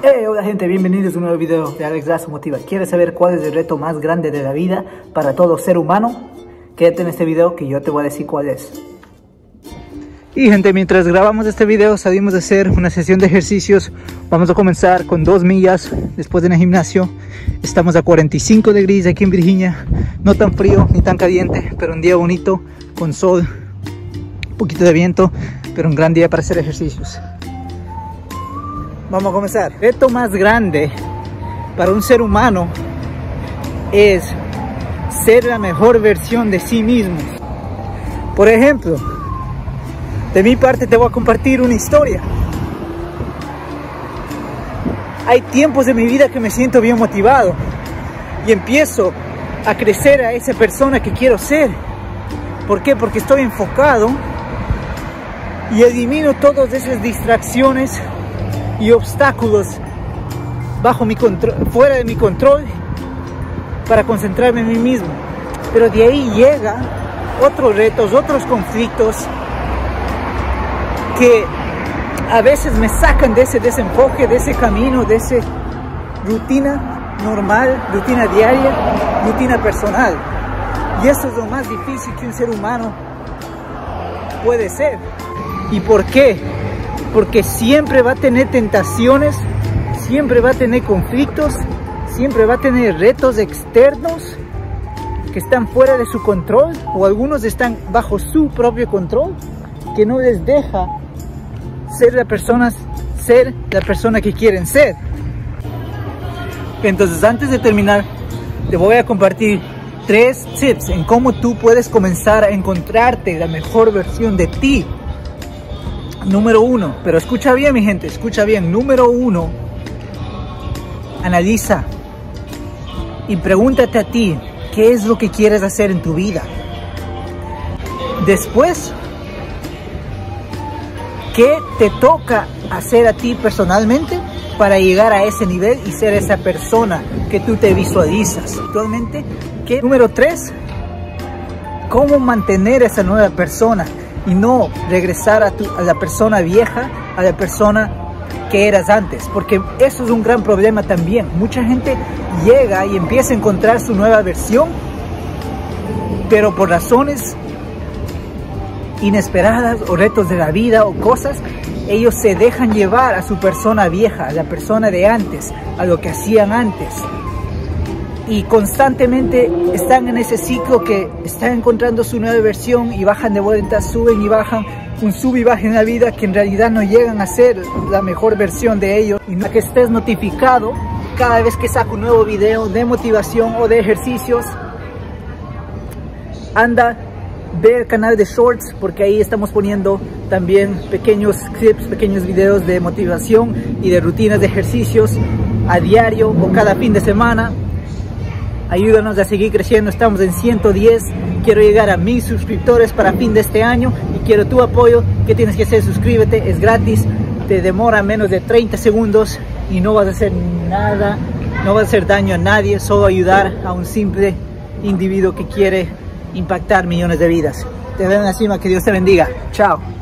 Hey, hola gente, bienvenidos a un nuevo video de Alex Lazo Motiva. ¿Quieres saber cuál es el reto más grande de la vida para todo ser humano? Quédate en este video que yo te voy a decir cuál es. Y gente, mientras grabamos este video salimos de hacer una sesión de ejercicios. Vamos a comenzar con dos millas después en el gimnasio. Estamos a 45 degrees aquí en Virginia. No tan frío ni tan caliente, pero un día bonito con sol, un poquito de viento, pero un gran día para hacer ejercicios. Vamos a comenzar. El reto más grande para un ser humano es ser la mejor versión de sí mismo. Por ejemplo, de mi parte te voy a compartir una historia. Hay tiempos de mi vida que me siento bien motivado y empiezo a crecer a esa persona que quiero ser. ¿Por qué? Porque estoy enfocado y elimino todas esas distracciones y obstáculos bajo mi control, fuera de mi control para concentrarme en mí mismo. Pero de ahí llega otros retos, otros conflictos que a veces me sacan de ese desenfoque, de ese camino, de esa rutina normal, rutina diaria, rutina personal. Y eso es lo más difícil que un ser humano puede ser. ¿Y por qué? Porque siempre va a tener tentaciones, siempre va a tener conflictos, siempre va a tener retos externos que están fuera de su control o algunos están bajo su propio control que no les deja ser la persona, ser la persona que quieren ser. Entonces antes de terminar te voy a compartir tres tips en cómo tú puedes comenzar a encontrarte la mejor versión de ti Número uno, pero escucha bien mi gente, escucha bien. Número uno, analiza y pregúntate a ti, ¿qué es lo que quieres hacer en tu vida? Después, ¿qué te toca hacer a ti personalmente para llegar a ese nivel y ser esa persona que tú te visualizas actualmente? ¿Qué? Número tres, ¿cómo mantener esa nueva persona? Y no regresar a, la persona vieja, a la persona que eras antes, porque eso es un gran problema también. Mucha gente llega y empieza a encontrar su nueva versión, pero por razones inesperadas o retos de la vida o cosas, ellos se dejan llevar a su persona vieja, a la persona de antes, a lo que hacían antes y constantemente están en ese ciclo que están encontrando su nueva versión y bajan de vuelta, suben y bajan, un sub y baja en la vida que en realidad no llegan a ser la mejor versión de ellos. Y no que estés notificado cada vez que saco un nuevo video de motivación o de ejercicios anda ve el canal de shorts porque ahí estamos poniendo también pequeños clips, pequeños videos de motivación y de rutinas de ejercicios a diario o cada fin de semana Ayúdanos a seguir creciendo, estamos en 110. Quiero llegar a mil suscriptores para fin de este año y quiero tu apoyo. ¿Qué tienes que hacer? Suscríbete, es gratis, te demora menos de 30 segundos y no vas a hacer nada, no vas a hacer daño a nadie, solo ayudar a un simple individuo que quiere impactar millones de vidas. Te veo en la cima, que Dios te bendiga. Chao.